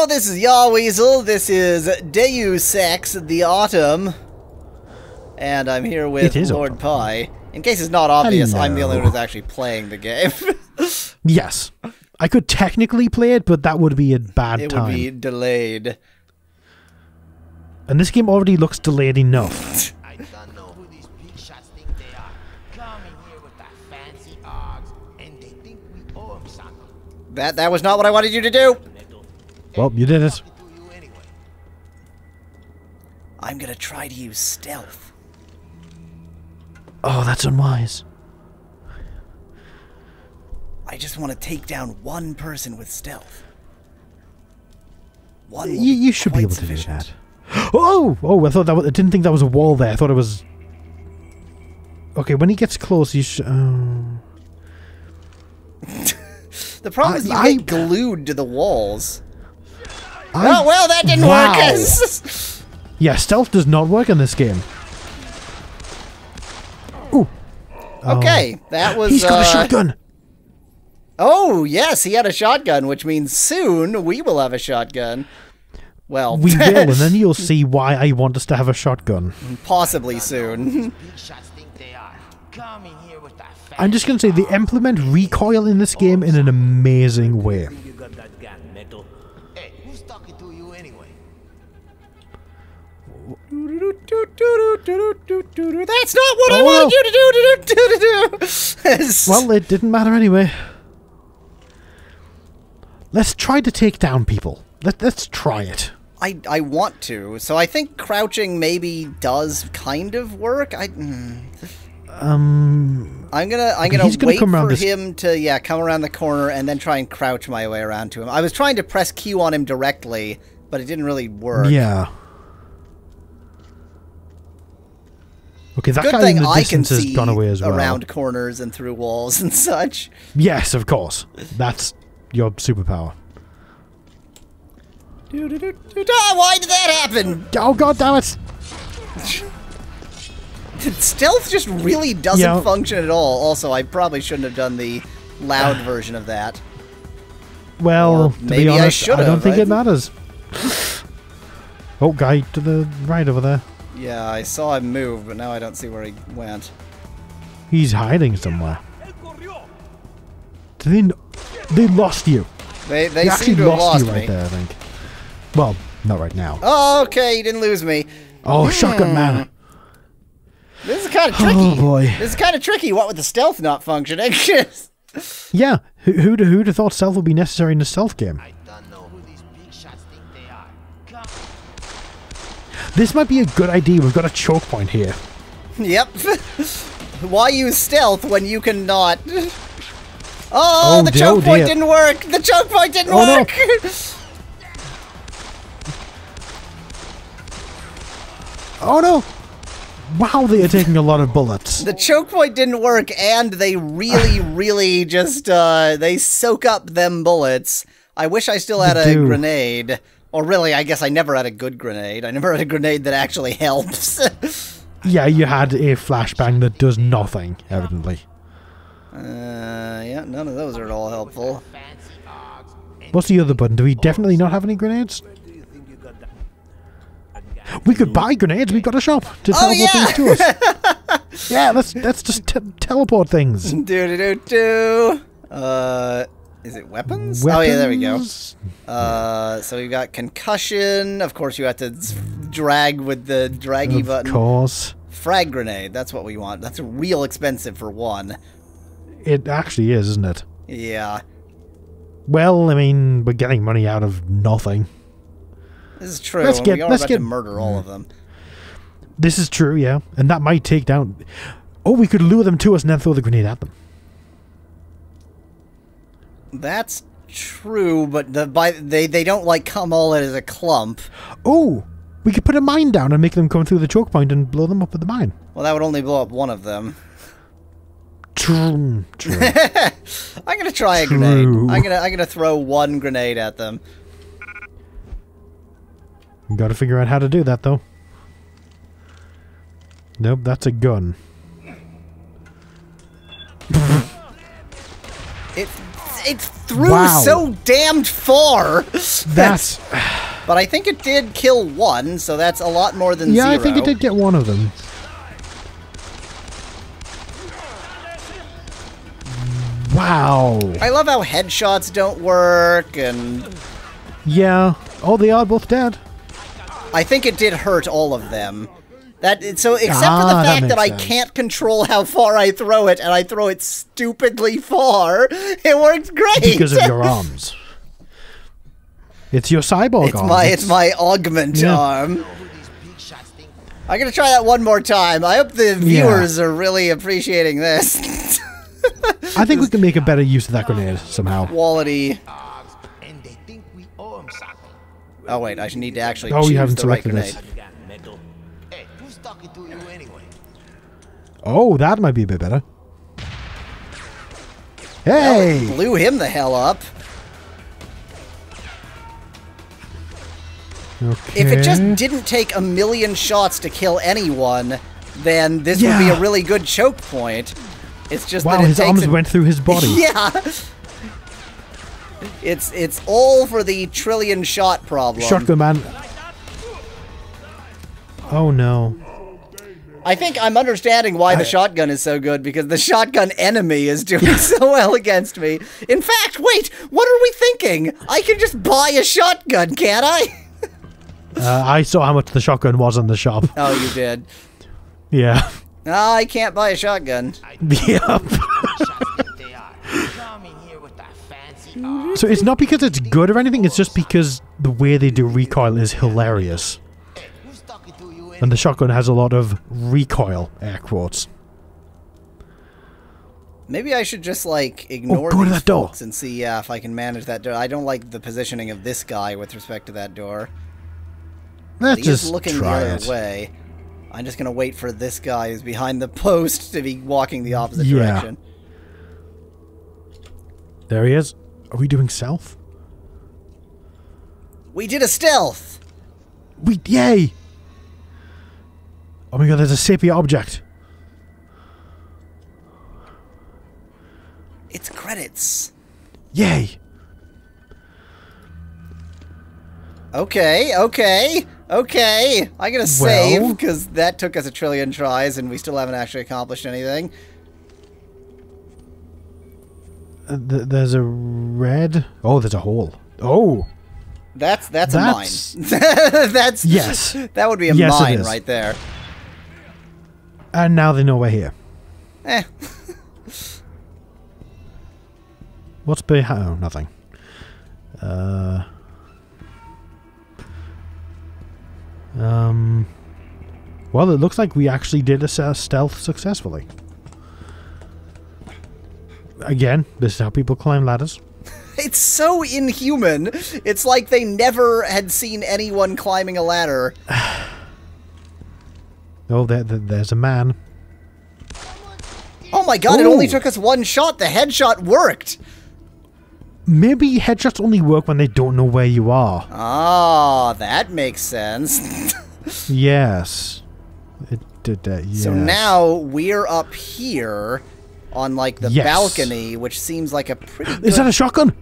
Hello, this is Yahweasel. This is Deus Ex, the Autumn. And I'm here with It is Lord autumn. Pie. In case it's not obvious, I'm the only one who's actually playing the game. Yes. I could technically play it, but that would be a bad it time. would be delayed. And this game already looks delayed enough. I don't know who these big shots think they are. Coming here with that fancy odds, and they think we owe them something. That that was not what I wanted you to do. Well, you did it. To. I'm gonna try to use stealth. Oh, that's unwise. I just want to take down one person with stealth. One. You, you should be able to sufficient. do that. Oh, oh! I thought that was, I didn't think that was a wall there. I thought it was. Okay, when he gets close, you should. Um, oh. The problem I- is you I- get glued to the walls. I- oh well, that didn't Wow. work. Yeah, stealth does not work in this game. Ooh. Oh. okay, that was. He's got uh, a shotgun. Oh, yes, he had a shotgun, which means soon we will have a shotgun. Well, We will, and then you'll see why I want us to have a shotgun. possibly soon. Big shots think they are. Coming here with that fancy I'm just going to say they implement recoil in this game in an amazing way. That's not what I Oh, wanted no. you to do. do, do, do. Well, it didn't matter anyway. Let's try to take down people. Let, let's try it. I I want to. So I think crouching maybe does kind of work. I. mm. Um, I'm gonna I'm gonna, gonna wait come for him to yeah come around the corner and then try and crouch my way around to him. I was trying to press Q on him directly, but it didn't really work. yeah. Okay, that Good guy thing in the I can distance has see gone away as well. around corners and through walls and such. Yes, of course. That's your superpower. Ah, why did that happen? Oh god damn it! Stealth just really doesn't Yeah. function at all. Also, I probably shouldn't have done the loud version of that. Well, Or to maybe be I honest, I, should've. don't think I- it matters. oh, guy to the right over there. Yeah, I saw him move, but now I don't see where he went. He's hiding somewhere. Did they, they lost you. They they They actually to have lost, lost you me. right there, I think. Well, not right now. Oh, okay, you didn't lose me. Oh, shotgun man. Hmm. This is kind of oh, tricky. Oh, boy. This is kind of tricky. What with the stealth not functioning? Yeah, who, who'd, who'd have thought stealth would be necessary in a stealth game? I don't know who these big shots think they are. This might be a good idea. We've got a choke point here. yep. Why use stealth when you can not? Oh, Oh, the choke oh, point dear. didn't work. The choke point didn't Oh, no. work. Oh no! Wow, they are taking a lot of bullets. The choke point didn't work, and they really, really just uh, they soak up them bullets. I wish I still had They a do. grenade, or really, I guess I never had a good grenade. I never had a grenade that actually helps. Yeah, you had a flashbang that does nothing, evidently. uh, yeah, none of those are at all helpful. fancy odds, and What's the other button? Do we definitely not have any grenades? where do you think you got that? We could buy grenades. We've got a shop to Oh, teleport yeah. things to us. yeah, let's let's just te- teleport things. Do do do do. Uh, is it weapons? Oh yeah, there we go. Uh, so we've got concussion. Of course, you have to drag with the draggy Of button. Of course, Frag grenade. That's what we want. That's real expensive for one. it actually is, isn't it? Yeah, Well, I mean, we're getting money out of nothing. this is true. Let's and get- we are let's about to get- murder all of them. This is true, yeah, and that might take down. Oh, we could lure them to us and then throw the grenade at them. That's true, but the by they they don't like come all as a clump. Oh, we could put a mine down and make them come through the choke point and blow them up with the mine. Well, that would only blow up one of them. True, true. I'm gonna try a grenade. I'm gonna I'm gonna throw one grenade at them. We Got to figure out how to do that though. Nope, that's a gun. It it threw Wow. so damned far. That's But I think it did kill one, so that's a lot more than yeah. zero. I think it did get one of them. Wow. I love how headshots don't work, and Yeah. Oh, they are both dead. I think it did hurt all of them. That so except for Ah, the fact that, makes I sense. can't control how far I throw it, and I throw it stupidly far, it worked great. because of your arms. It's your cyborg it's arm. my it's my augment Yeah. arm. Who these big shots think I'm gonna try that one more time. I hope the viewers are really appreciating this. I think we can make a better use of that grenade somehow. Quality. dogs, and they think we owe them something. Oh wait, I should need to actually Oh, you haven't the right selected grenade. this. Oh, that might be a bit better. Well, Hey! blew him the hell up. Okay. If it just didn't take a million shots to kill anyone, then this would be a really good choke point. It's just Wow, that his arms went through his body. Yeah. It's it's all for the trillion shot problem. Shotgun man. Oh no. I think I'm understanding why the shotgun is so good because the shotgun enemy is doing so well against me. In fact, wait, what are we thinking? I can just buy a shotgun, can't I? Uh, I saw how much the shotgun was in the shop. Oh, you did. Yeah. No, I can't buy a shotgun. yep. Shots think they are. Come in here with that fancy arm. So it's not because it's good or anything, it's just because the way they do recoil is hilarious. And the shotgun has a lot of recoil, air quotes. Maybe I should just like oh, ignore Oh, these door. and see yeah, if I can manage that door. I don't like the positioning of this guy with respect to that door. Is just looking the it. other way. I'm just gonna wait for this guy who's behind the post to be walking the opposite Yeah. direction. There he is. Are we doing stealth? We did a stealth. We yay! Oh my god, there's a sepia object. It's credits. Yay! Okay, okay, okay. I gotta save because that took us a trillion tries and we still haven't actually accomplished anything. Uh, th- there's a red. Oh, there's a hole. Oh, That's that's, That's- a mine. that's Yes. That would be a Yes, mine right there. And now they know we're here. Eh. What's behind? Oh, nothing. Uh. Um. Well, it looks like we actually did a stealth successfully. Again, this is how people climb ladders. It's so inhuman. It's like they never had seen anyone climbing a ladder. Oh, there, there- there's a man. Oh my god, it only took us one shot. The headshot worked. Maybe headshots only work when they don't know where you are. Ah, that makes sense. Yes. It did that. Yes. So now we're up here on like the Yes. balcony, which seems like a pretty good... Is that a shotgun?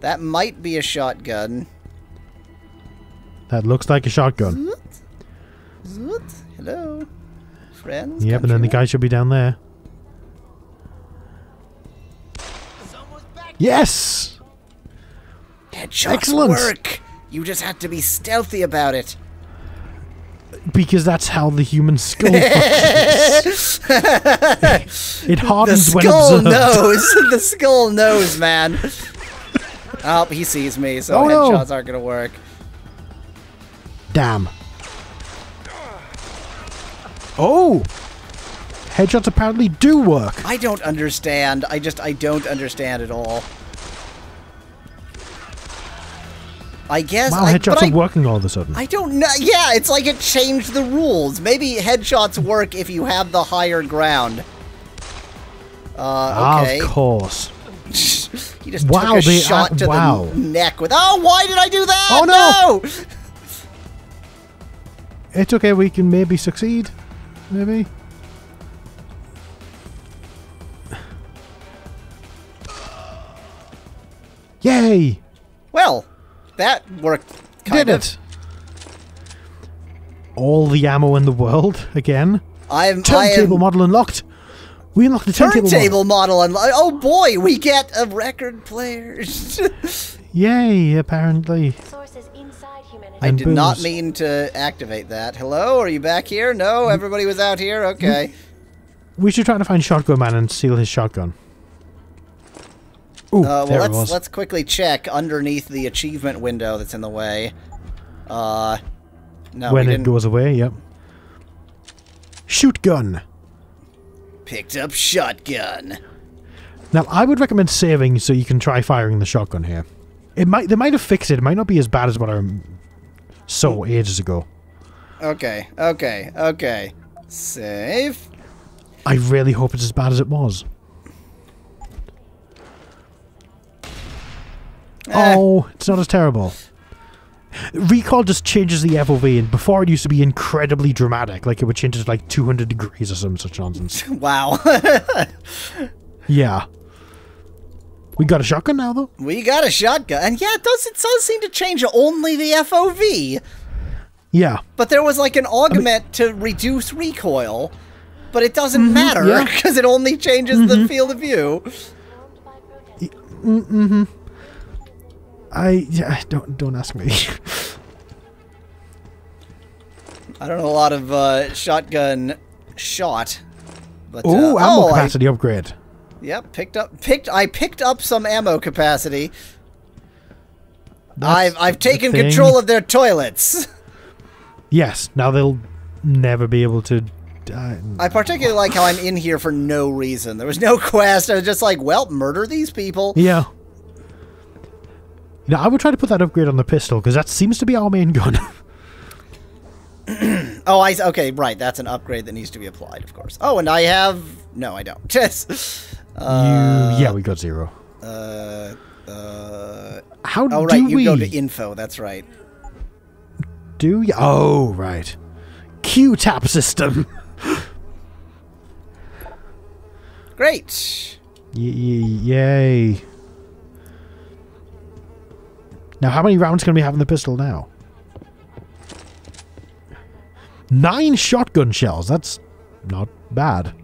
that might be a shotgun. That looks like a shotgun. Zoot. Hello, friends. Yep, and then the guy should be down there. Yes! Headshots Excellent. work. You just had to be stealthy about it. Because that's how the human skull functions. it The hardens when skull observed. knows. the skull knows, man. Oh, he sees me, so Oh, no. headshots aren't gonna work. Damn. Oh! Headshots apparently do work. I don't understand. I just I don't understand at all. I guess. Wow, I, headshots but I, are working all of a sudden. I don't know. Yeah, it's like it changed the rules. Maybe headshots work if you have the higher ground. Uh, okay. Of course. he just Wow, took a they- shot uh, to wow. the neck with. Oh, why did I do that? Oh, no! no! It's okay, we can maybe succeed. Maybe. Yay! Well, that worked. Kind Did of. it! All the ammo in the world again. I'm I Turntable am model unlocked. We unlocked the turntable, turntable model. model. and oh boy, we get a record player. Yay! Apparently. Sources inside humanity. I did not mean to activate that. Hello, are you back here? No, everybody was out here. Okay. We should try to find Shotgun Man and steal his shotgun. Ooh, Uh, well, let's let's quickly check underneath the achievement window that's in the way. Uh, no, when it goes away, yep. Shoot gun. Picked up shotgun. Now, I would recommend saving so you can try firing the shotgun here. It might they might have fixed it. It might not be as bad as what I saw ages ago. Okay, okay, okay. Save. I really hope it's as bad as it was. Eh. Oh, it's not as terrible. Recall just changes the FOV, and before it used to be incredibly dramatic, like it would change it to like 200 degrees or some such nonsense. Wow. yeah. We got a shotgun now, though? we got a shotgun, and yeah, it does. It does seem to change only the FOV. Yeah. But there was like an augment to reduce recoil, but it doesn't matter Mm-hmm, yeah. Mm-hmm. because it only changes the field of view. By protest. I yeah, don't don't ask me. I don't know a lot of uh, shotgun shot. But, Ooh, uh, ammo oh, I- capacity upgrade. Yep, picked up picked I picked up some ammo capacity. That's I've I've taken control of their toilets. Yes, now they'll never be able to. Uh, I particularly like how I'm in here for no reason. There was no quest. I was just like, well, murder these people. yeah. Now I would try to put that upgrade on the pistol because that seems to be our main gun. Oh, I okay, right. That's an upgrade that needs to be applied, of course. Oh, and I have no, I don't. Yes. Uh, you, yeah, we got zero. uh, uh, How oh, do right. You we go to info. That's right. do? y- Oh, right. Q tap system. Great. Y- yay. Now, how many rounds can we have in the pistol now? Nine shotgun shells. That's not bad.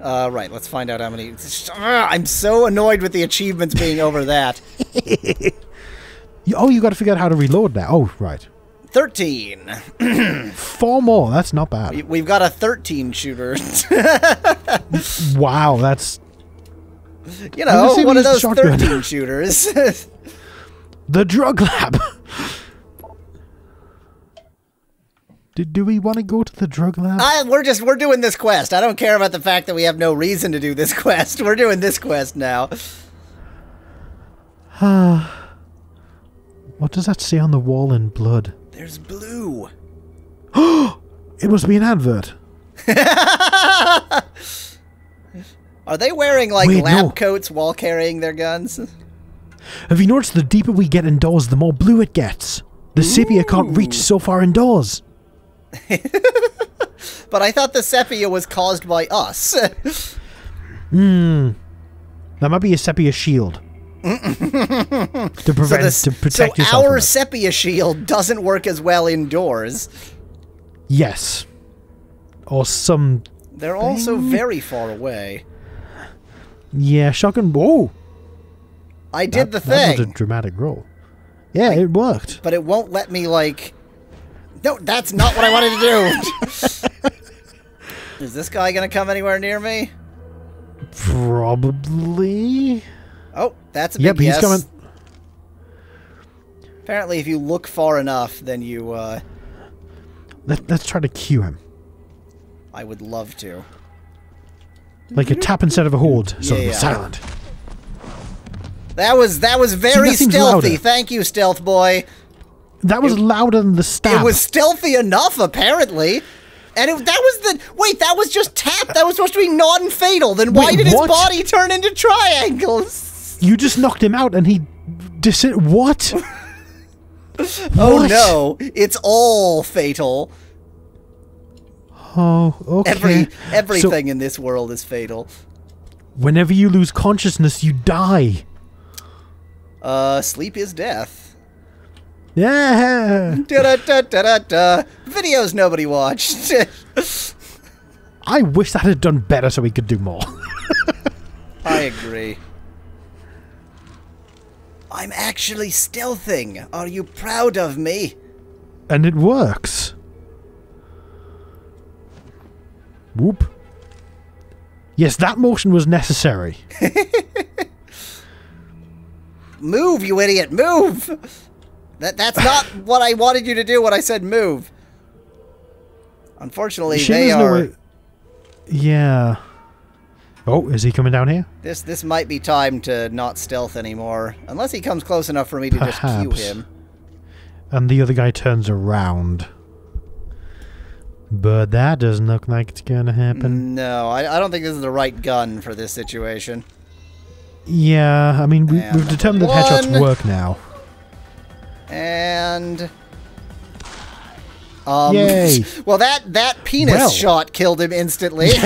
Uh, right. Let's find out how many. Ah, I'm so annoyed with the achievements being over that. Oh, you got to figure out how to reload now. Oh, right. Thirteen. Four more. That's not bad. We- We've got a thirteen shooter. Wow, that's you know, one of those shotgun. thirteen shooters. the drug lab. Do, do we want to go to the drug lab? I, we're just we're doing this quest. I don't care about the fact that we have no reason to do this quest. We're doing this quest now. Ah. what does that say on the wall in blood? There's blue. It must be an advert. Are they wearing like Wait, lab no. coats while carrying their guns? Have you noticed the deeper we get indoors, the more blue it gets? The sepia can't reach so far indoors. But I thought the sepia was caused by us. Hmm. that might be a sepia shield. to so, prevent, this, to so protect yourself. our sepia shield doesn't work as well indoors. yes. Or some. They're also very far away. Yeah, shotgun. Whoa! I did that, the That was a thing, dramatic roll. Yeah, it worked. but it won't let me like. No, that's not what I wanted to do. Is this guy gonna come anywhere near me? Probably. Oh, that's a big Yep, he's yes. coming. Apparently, if you look far enough, then you. uh Let, let's try to cue him. I would love to. Like a tap instead of a hold, so Yeah, it yeah. silent. That was that was very that stealthy. louder. Thank you, stealth boy. That was louder than the stab. It was stealthy enough, apparently. And it, that was the wait. That was just tap. That was supposed to be non-fatal. Then why Wait, did his what? body turn into triangles? You just knocked him out, and he. Dis- what? Oh no! It's all fatal. Oh, okay. Every So, everything in this world is fatal. whenever you lose consciousness, you die. Uh, sleep is death. Yeah. Da da da da da. Videos nobody watched. I wish that had done better so we could do more. I agree. I'm actually stealthing. Are you proud of me? and it works. Whoop. Yes, that motion was necessary. Move, you idiot, move! That that's not what I wanted you to do when I said move. Unfortunately, Shame they no are. Yeah. Oh, is he coming down here? This this might be time to not stealth anymore, unless he comes close enough for me to just cue Perhaps. him. And the other guy turns around. But that doesn't look like it's gonna happen. No, I, I don't think this is the right gun for this situation. Yeah, I mean, we, we've determined that headshots work now. And um, Yay. well, that that penis Well. shot killed him instantly.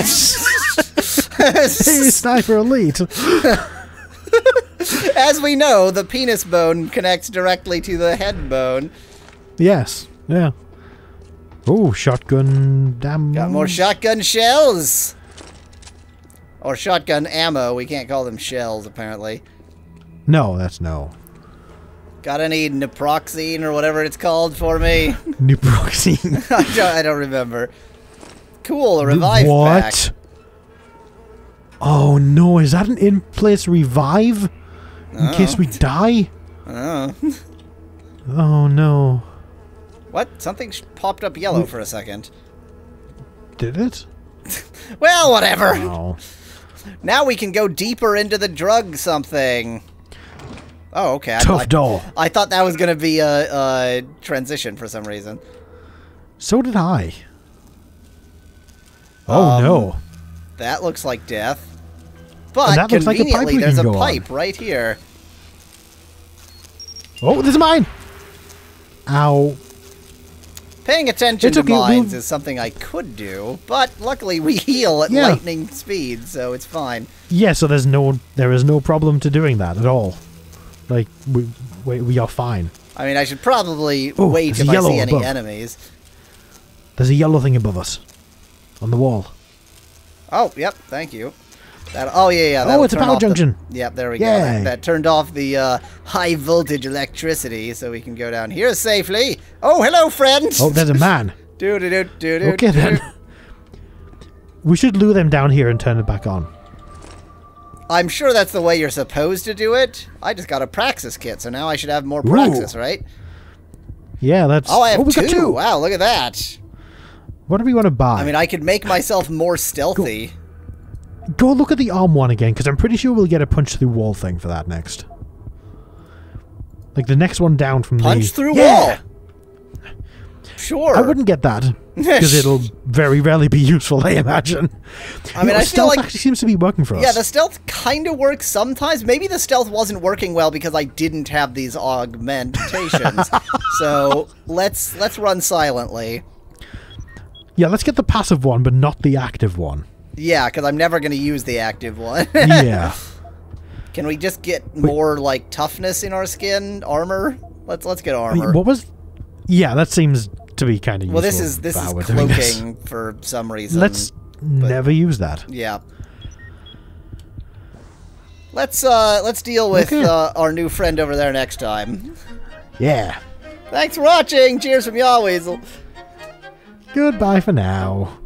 Hey, Sniper Elite! As we know, the penis bone connects directly to the head bone. yes, yeah. Oh, shotgun damn. Got more shotgun shells. Or shotgun ammo. We can't call them shells, apparently. No, that's no. Got any naproxene or whatever it's called for me? Naproxene. I, don't, I don't remember. Cool, a revive what? pack. Oh no, is that an in place revive? In oh. case we die? Oh. Oh no. What? Something sh- popped up yellow for a second. Did it? Well, whatever. Oh. Now we can go deeper into the drug something. Oh, okay. I, Tough I, door. I thought that was going to be a, a transition for some reason. So did I. Oh Um, no. That looks like death. But looks like a pipe conveniently, there's a go on. pipe right here. Oh, this is mine! Ow. Paying attention It's to okay, we'll- mines is something I could do, but luckily we heal at Yeah. lightning speed, so it's fine. Yeah, so there's no there is no problem to doing that at all. Like we we, we are fine. I mean, I should probably Ooh, wait if I yellow see any above. enemies. There's a yellow thing above us. On the wall. Oh, yep, thank you. That, oh, yeah, yeah. Oh, it's a power off the- junction. yep, there we go. That, that turned off the uh, high voltage electricity, so we can go down here safely. Oh, hello, friends. Oh, there's a man. do do do do do. Okay then. We should lure them down here and turn it back on. I'm sure that's the way you're supposed to do it. I just got a Praxis kit, so now I should have more Ooh. Praxis, right? Yeah, that's Oh, I have oh, we two. Wow, look at that. What do we want to buy? I mean, I could make myself more stealthy. Go look at the arm one again, because I'm pretty sure we'll get a punch through wall thing for that next. Like the next one down from Punch the through yeah! wall. Sure. I wouldn't get that because it'll very rarely be useful. I imagine. I mean, You know, I feel stealth like actually seems to be working for us. Yeah, the stealth kind of works sometimes. Maybe the stealth wasn't working well because I didn't have these augmentations. so let's let's run silently. yeah. Let's get the passive one, but not the active one. Yeah, because I'm never going to use the active one. yeah. Can we just get more like toughness in our skin, armor? Let's let's get armor. what was? Yeah, that seems to be kind of useful. well, this is this is is this. cloaking for some reason. Let's never use that. yeah. Let's uh let's deal with Okay. uh, our new friend over there next time. Yeah. Thanks for watching. Cheers from Yahweasel. Goodbye for now.